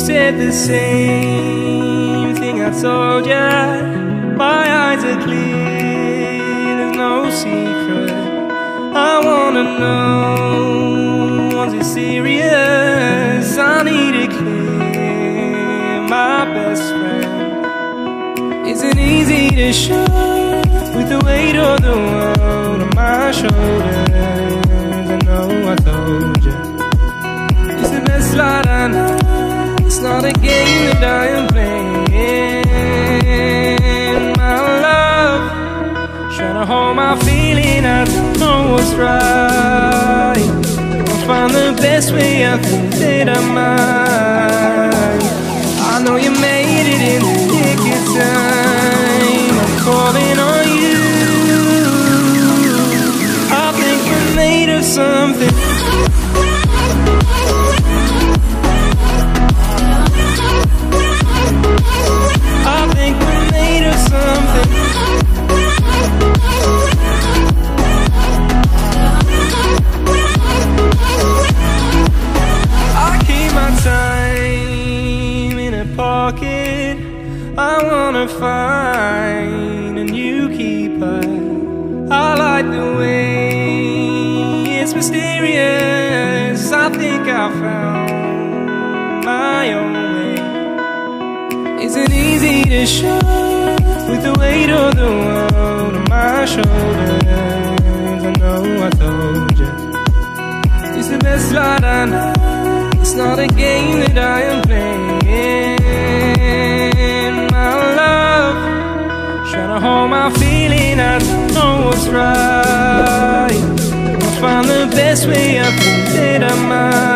said the same thing I told ya. My eyes are clear, there's no secret. I wanna know, was it serious? I need it clear, my best friend. Isn't easy to show with the weight of the world on my shoulders. Not a game that I am playing. My love, trying to hold my feeling. I don't know what's right. I'll find the best way. I think that I might. I know you made it in the nick of time. I'm calling on you. I think we're made of something. I wanna find a new keeper. I like the way it's mysterious. I think I found my own way. Isn't easy to show with the weight of the world on my shoulders. I know I told you. It's the best light I know. It's not a game that I am playing. What's right. I'll find the best way. I think that I